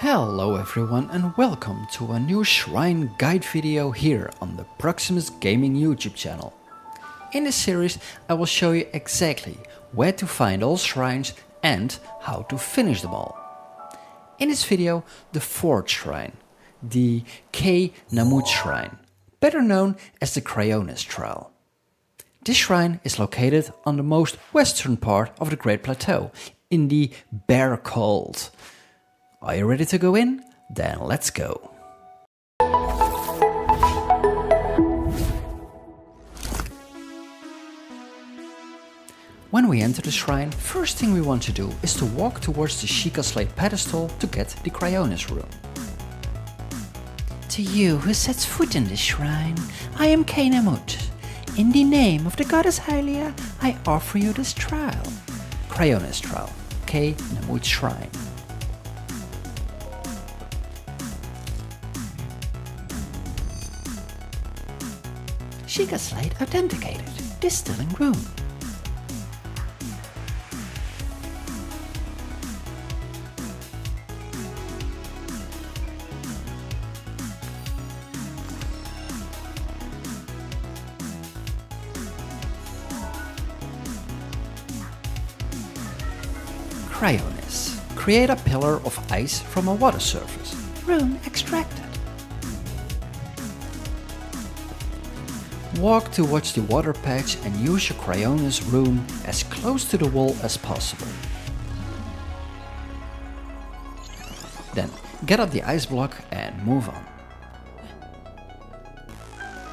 Hello everyone and welcome to a new shrine guide video here on the Proximus Gaming YouTube channel. In this series I will show you exactly where to find all shrines and how to finish them all. In this video the fourth shrine, the Keh Namut shrine, better known as the Cryonis Trial. This shrine is located on the most western part of the Great Plateau in the Bear Cold. Are you ready to go in? Then let's go. When we enter the shrine, first thing we want to do is to walk towards the Sheikah Slate pedestal to get the Cryonis rune. To you who sets foot in this shrine, I am Keh Namut. In the name of the goddess Hylia, I offer you this trial. Cryonis Trial, Keh Namut Shrine. Sheikah Slate authenticated. Distilling rune. Cryonis. Create a pillar of ice from a water surface. Rune extracted. Walk towards the water patch and use your Cryonis rune as close to the wall as possible. Then get up the ice block and move on.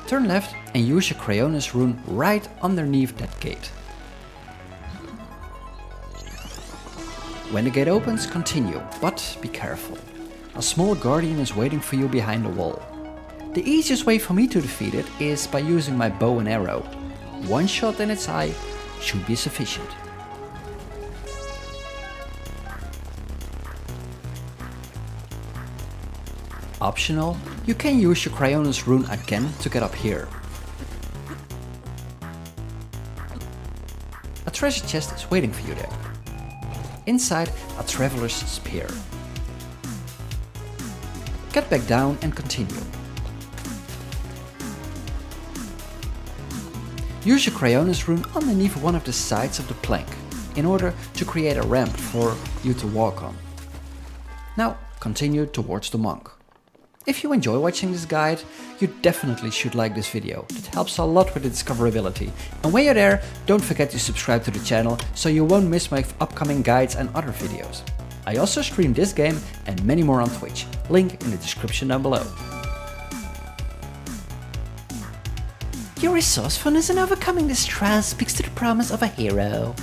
Turn left and use your Cryonis rune right underneath that gate. When the gate opens, continue, but be careful. A small guardian is waiting for you behind the wall. The easiest way for me to defeat it is by using my bow and arrow. One shot in its eye should be sufficient. Optional, you can use your Cryonis rune again to get up here. A treasure chest is waiting for you there. Inside, a traveler's spear. Get back down and continue. Use your Cryonis rune underneath one of the sides of the plank in order to create a ramp for you to walk on. Now continue towards the monk. If you enjoy watching this guide, you definitely should like this video. It helps a lot with the discoverability. And when you're there, don't forget to subscribe to the channel so you won't miss my upcoming guides and other videos. I also stream this game and many more on Twitch, link in the description down below. Your resourcefulness in overcoming this trial speaks to the promise of a hero.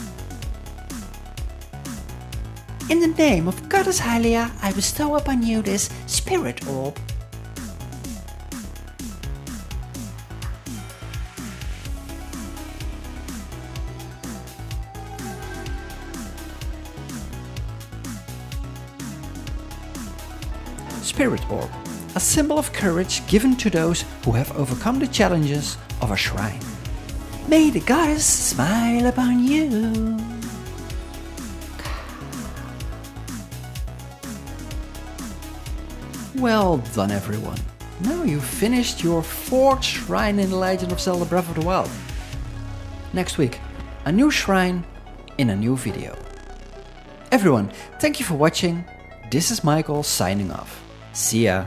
In the name of Goddess Hylia, I bestow upon you this Spirit Orb. Spirit Orb, a symbol of courage given to those who have overcome the challenges of a shrine. May the goddess smile upon you. Well done everyone. Now you've finished your fourth shrine in The Legend of Zelda Breath of the Wild. Next week, a new shrine in a new video. Everyone, thank you for watching. This is Michael signing off. See ya.